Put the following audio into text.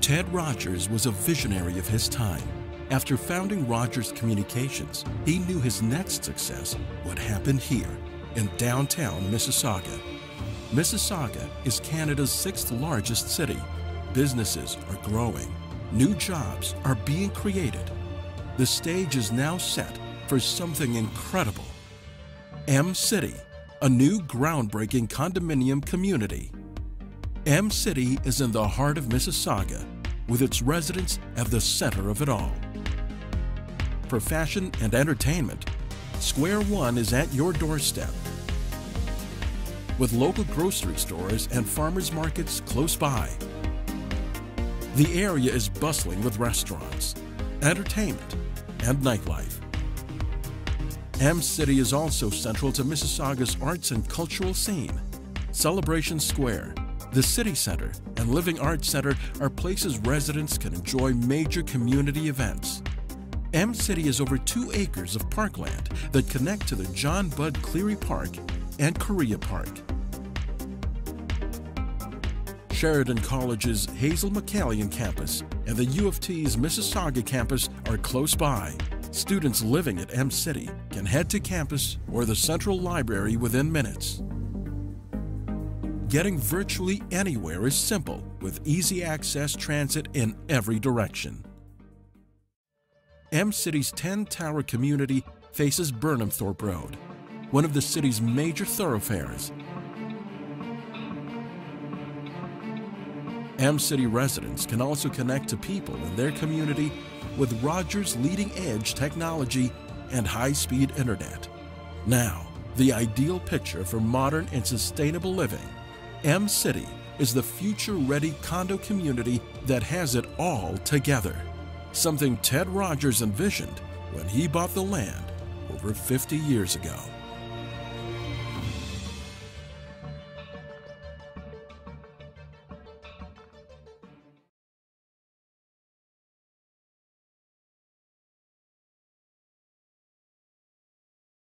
Ted Rogers was a visionary of his time. After founding Rogers Communications, he knew his next success would happen here in downtown Mississauga. Mississauga is Canada's sixth largest city. Businesses are growing. New jobs are being created. The stage is now set for something incredible. M City, a new groundbreaking condominium community. M City is in the heart of Mississauga, with its residents at the center of it all. For fashion and entertainment, Square One is at your doorstep. With local grocery stores and farmers markets close by. The area is bustling with restaurants, entertainment, and nightlife. M City is also central to Mississauga's arts and cultural scene. Celebration Square, the City Center, and Living Arts Center are places residents can enjoy major community events. M City has over two acres of parkland that connect to the John Bud Cleary Park and Kariya Park. Sheridan College's Hazel McCallion campus and the U of T's Mississauga campus are close by. Students living at M City can head to campus or the Central Library within minutes. Getting virtually anywhere is simple with easy access transit in every direction. M City's 10 tower community faces Burnhamthorpe Road, one of the city's major thoroughfares. M City residents can also connect to people in their community with Rogers' leading edge technology and high speed internet. Now, the ideal picture for modern and sustainable living. M City is the future ready condo community that has it all together. Something Ted Rogers envisioned when he bought the land over 50 years ago.